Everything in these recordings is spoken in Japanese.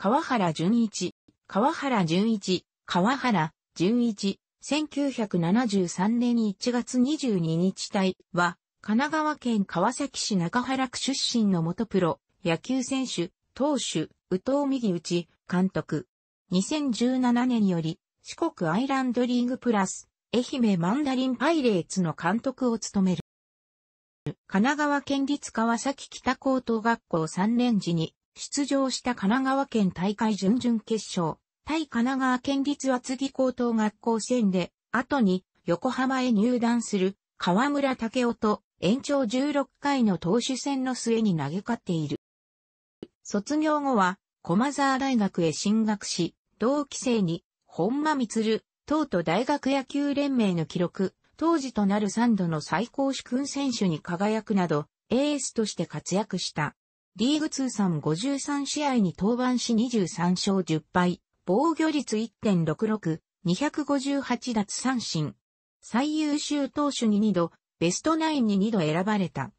川原淳一、川原淳一、川原淳一、1973年1月22日隊は、神奈川県川崎市中原区出身の元プロ、野球選手、投手、宇藤右内、監督。2017年より、四国アイランドリーグプラス、愛媛マンダリンパイレーツの監督を務める。神奈川県立川崎北高等学校3年時に出場した神奈川県大会準々決勝、対神奈川県立厚木高等学校戦で、後に横浜へ入団する河村武雄と延長16回の投手戦の末に投げ勝っている。卒業後は駒沢大学へ進学し、同期生に本間光、東都大学野球連盟の記録、当時となる3度の最高主君選手に輝くなど、エースとして活躍した。リーグ通算53試合に登板し23勝10敗、防御率1.66、258奪三振。最優秀投手に2度、ベストナインに2度選ばれた。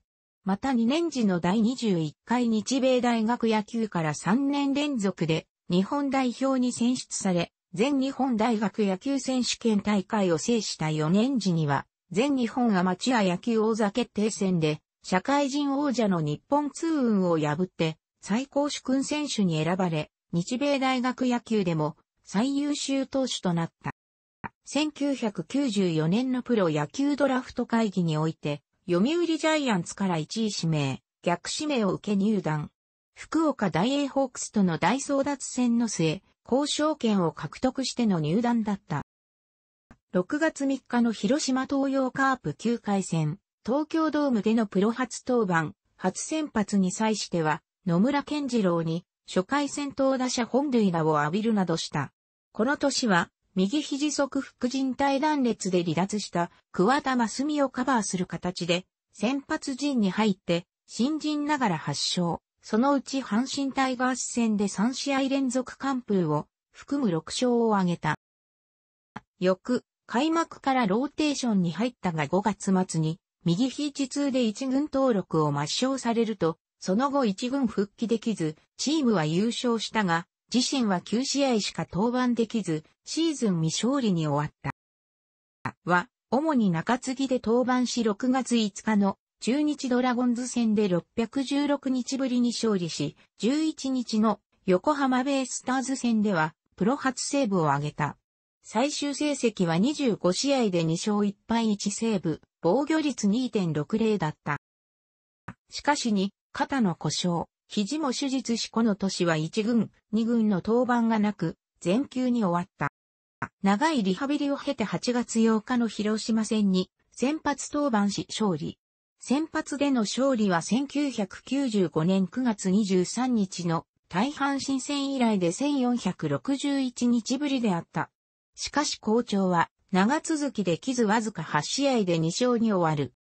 また2年時の第21回日米大学野球から3年連続で日本代表に選出され、全日本大学野球選手権大会を制した4年時には、全日本アマチュア野球王座決定戦で、社会人王者の日本通運を破って、最高主君選手に選ばれ、日米大学野球でも最優秀投手となった。1994年のプロ野球ドラフト会議において、読売ジャイアンツから1位指名、逆指名を受け入団。福岡大英ホークスとの大争奪戦の末、交渉権を獲得しての入団だった。6月3日の広島東洋カープ9回戦、東京ドームでのプロ初登板、初先発に際しては、野村健次郎に初回先頭打者本塁打を浴びるなどした。この年は、右肘側副人体断裂で離脱した桑田真澄をカバーする形で、先発陣に入って、新人ながら8勝、そのうち阪神タイガース戦で3試合連続完封を含む6勝を挙げた。翌、開幕からローテーションに入ったが5月末に、右肘痛で一軍登録を抹消されると、その後一軍復帰できず、チームは優勝したが、自身は9試合しか登板できず、シーズン未勝利に終わった。は、主に中継ぎで登板し6月5日の中日ドラゴンズ戦で616日ぶりに勝利し、11日の横浜ベイスターズ戦ではプロ初セーブを挙げた。最終成績は25試合で2勝1敗1セーブ、防御率2.60だった。しかしに、肩の故障、肘も手術しこの年は1軍、2軍の登板がなく、全休に終わった。長いリハビリを経て8月8日の広島戦に先発登板し勝利。先発での勝利は1995年9月23日の大阪新戦以来で1461日ぶりであった。しかし好調は長続きできずわずか8試合で2勝に終わる。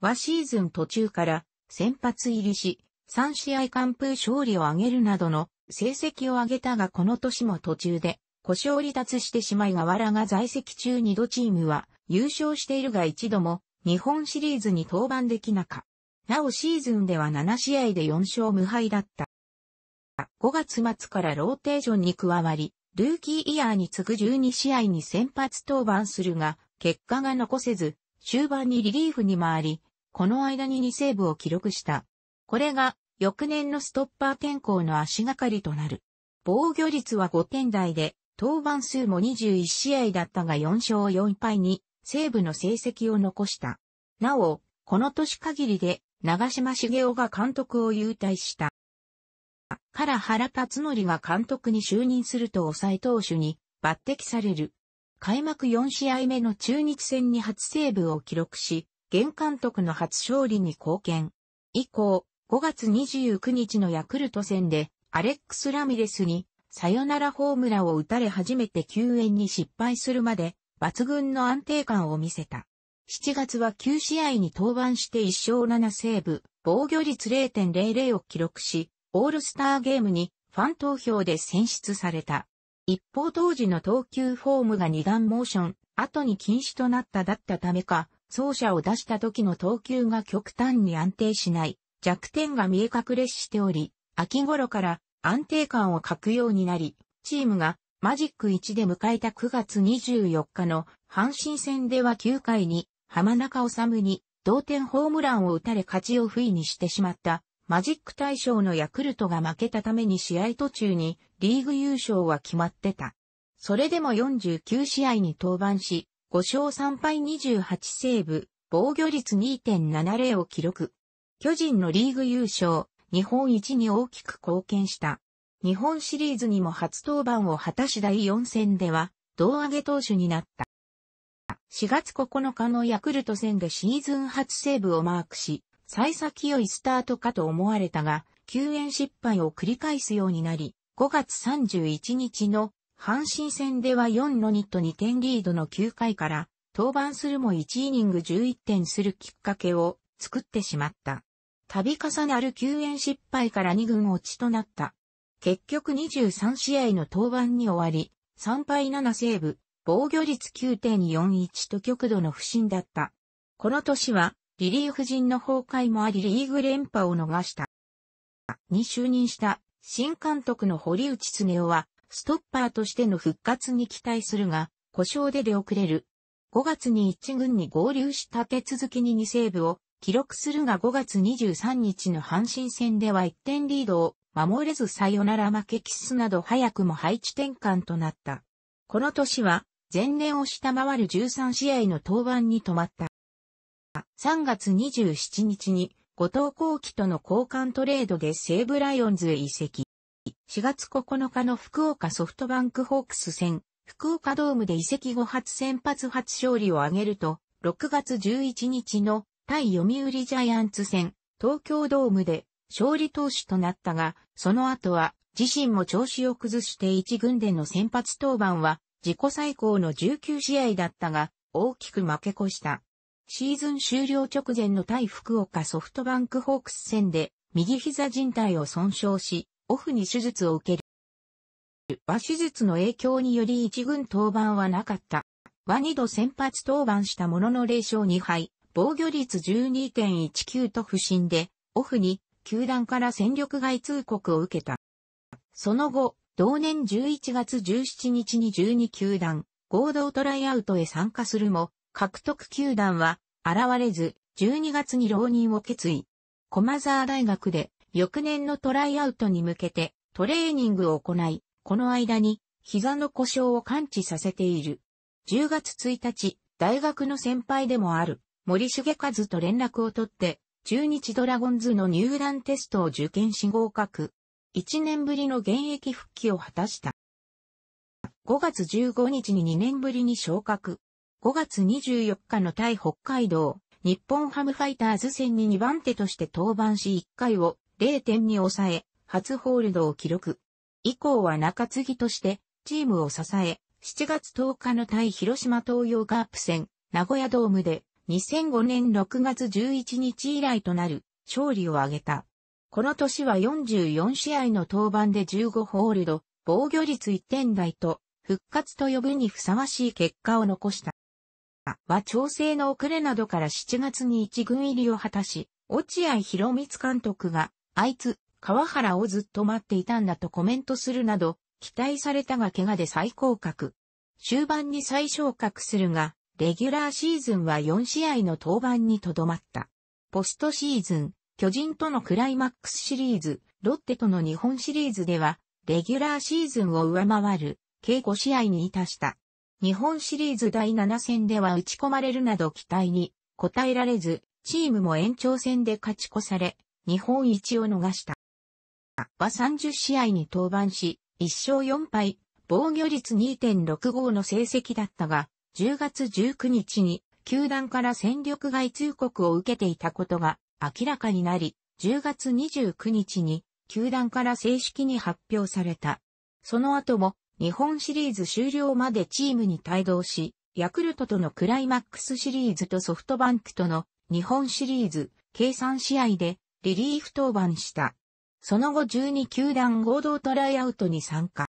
和シーズン途中から先発入りし、3試合完封勝利を挙げるなどの成績を上げたがこの年も途中で故障離脱してしまい河原が在籍中2度チームは優勝しているが一度も日本シリーズに登板できなか。なおシーズンでは7試合で4勝無敗だった。5月末からローテーションに加わり、ルーキーイヤーに次ぐ12試合に先発登板するが、結果が残せず、終盤にリリーフに回り、この間に2セーブを記録した。これが、翌年のストッパー転向の足がかりとなる。防御率は5点台で、登板数も21試合だったが4勝4敗に西武の成績を残した。なお、この年限りで長島茂雄が監督を優待した。から原辰則が監督に就任すると抑え投手に抜擢される。開幕4試合目の中日戦に初セーブを記録し、現監督の初勝利に貢献。以降、5月29日のヤクルト戦で、アレックス・ラミレスに、サヨナラホームランを打たれ初めて救援に失敗するまで、抜群の安定感を見せた。7月は9試合に登板して1勝7セーブ、防御率0.00を記録し、オールスターゲームにファン投票で選出された。一方当時の投球フォームが二段モーション、後に禁止となっただったためか、走者を出した時の投球が極端に安定しない、弱点が見え隠れしており、秋頃から安定感を欠くようになり、チームがマジック1で迎えた9月24日の阪神戦では9回に浜中治に同点ホームランを打たれ勝ちを不意にしてしまったマジック大賞のヤクルトが負けたために試合途中にリーグ優勝は決まってた。それでも49試合に登板し、5勝3敗28セーブ、防御率2.70を記録。巨人のリーグ優勝、日本一に大きく貢献した。日本シリーズにも初登板を果たし第4戦では、胴上げ投手になった。4月9日のヤクルト戦でシーズン初セーブをマークし、幸先良いスタートかと思われたが、救援失敗を繰り返すようになり、5月31日の阪神戦では4の2と2点リードの9回から登板するも1イニング11点するきっかけを作ってしまった。度重なる救援失敗から2軍落ちとなった。結局23試合の登板に終わり、3敗7セーブ、防御率9.41と極度の不振だった。この年は、リリーフ陣の崩壊もありリーグ連覇を逃した。に就任した新監督の堀内恒夫は、ストッパーとしての復活に期待するが、故障で出遅れる。5月に一軍に合流した手続きに2セーブを記録するが5月23日の阪神戦では1点リードを守れずサヨナラ負けキスなど早くも配置転換となった。この年は前年を下回る13試合の登板に止まった。3月27日に後藤幸輝との交換トレードで西武ライオンズへ移籍。4月9日の福岡ソフトバンクホークス戦、福岡ドームで移籍後初先発初勝利を挙げると、6月11日の対読売ジャイアンツ戦、東京ドームで勝利投手となったが、その後は自身も調子を崩して一軍での先発登板は自己最高の19試合だったが、大きく負け越した。シーズン終了直前の対福岡ソフトバンクホークス戦で右膝靭帯を損傷し、オフに手術を受ける。は手術の影響により一軍登板はなかった。は2度先発登板したものの0勝2敗、防御率12.19と不振で、オフに球団から戦力外通告を受けた。その後、同年11月17日に12球団合同トライアウトへ参加するも、獲得球団は現れず、12月に浪人を決意。駒沢大学で翌年のトライアウトに向けてトレーニングを行い、この間に膝の故障を感知させている。10月1日、大学の先輩でもある森重和と連絡を取って、中日ドラゴンズの入団テストを受験し合格。1年ぶりの現役復帰を果たした。5月15日に2年ぶりに昇格。5月24日の対北海道、日本ハムファイターズ戦に2番手として登板し1回を0点に抑え、初ホールドを記録。以降は中継ぎとしてチームを支え、7月10日の対広島東洋カープ戦、名古屋ドームで2005年6月11日以来となる勝利を挙げた。この年は44試合の登板で15ホールド、防御率1点台と復活と呼ぶにふさわしい結果を残した。は調整の遅れなどから7月に一軍入りを果たし、落合博光監督が、あいつ、川原をずっと待っていたんだとコメントするなど、期待されたが怪我で再降格。終盤に再昇格するが、レギュラーシーズンは4試合の登板にとどまった。ポストシーズン、巨人とのクライマックスシリーズ、ロッテとの日本シリーズでは、レギュラーシーズンを上回る、計5試合に達した。日本シリーズ第7戦では打ち込まれるなど期待に応えられず、チームも延長戦で勝ち越され、日本一を逃した。は30試合に登板し、1勝4敗、防御率2.65の成績だったが、10月19日に球団から戦力外通告を受けていたことが明らかになり、10月29日に球団から正式に発表された。その後も日本シリーズ終了までチームに帯同し、ヤクルトとのクライマックスシリーズとソフトバンクとの日本シリーズ計算試合でリリーフ登板した。その後12球団合同トライアウトに参加。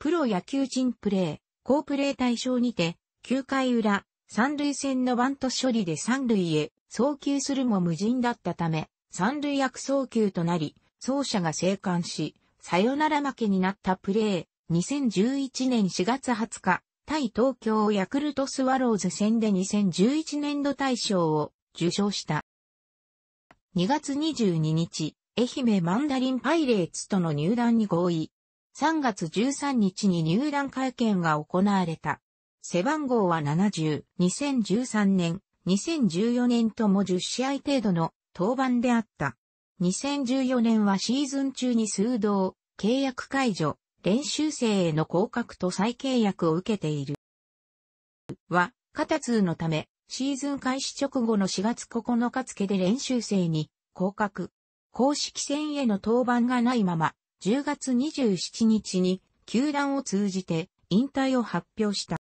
プロ野球人プレー、好プレー対象にて、9回裏、三塁線のバント処理で三塁へ送球するも無人だったため、三塁悪送球となり、走者が生還し、サヨナラ負けになったプレー、2011年4月20日、対東京ヤクルトスワローズ戦で2011年度大賞を受賞した。2月22日、愛媛マンダリンパイレーツとの入団に合意。3月13日に入団会見が行われた。背番号は70、2013年、2014年とも10試合程度の登板であった。2014年はシーズン中に数度、契約解除、練習生への降格と再契約を受けている。は、肩痛のため、シーズン開始直後の4月9日付で練習生に降格。公式戦への登板がないまま、10月27日に球団を通じて引退を発表した。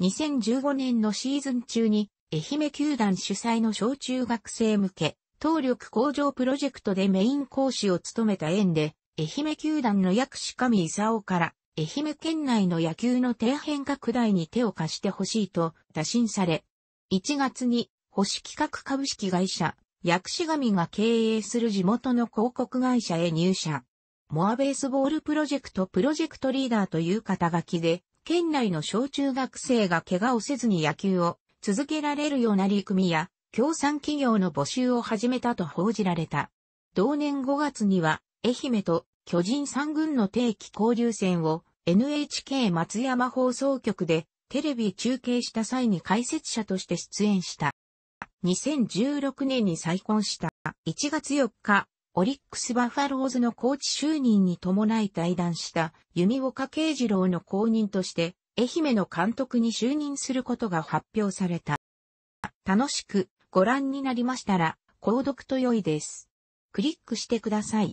2015年のシーズン中に愛媛球団主催の小中学生向け、動力向上プロジェクトでメイン講師を務めた縁で、愛媛球団の役鹿上勲から、愛媛県内の野球の底辺拡大に手を貸してほしいと打診され、1月に星企画株式会社、薬師神が経営する地元の広告会社へ入社。モアベースボールプロジェクトプロジェクトリーダーという肩書きで、県内の小中学生が怪我をせずに野球を続けられるような取り組や、協賛企業の募集を始めたと報じられた。同年5月には、愛媛と巨人三軍の定期交流戦を NHK 松山放送局でテレビ中継した際に解説者として出演した。2016年に再婚した1月4日、オリックスバファローズのコーチ就任に伴い対談した弓岡慶次郎の後任として愛媛の監督に就任することが発表された。楽しくご覧になりましたら、購読と良いです。クリックしてください。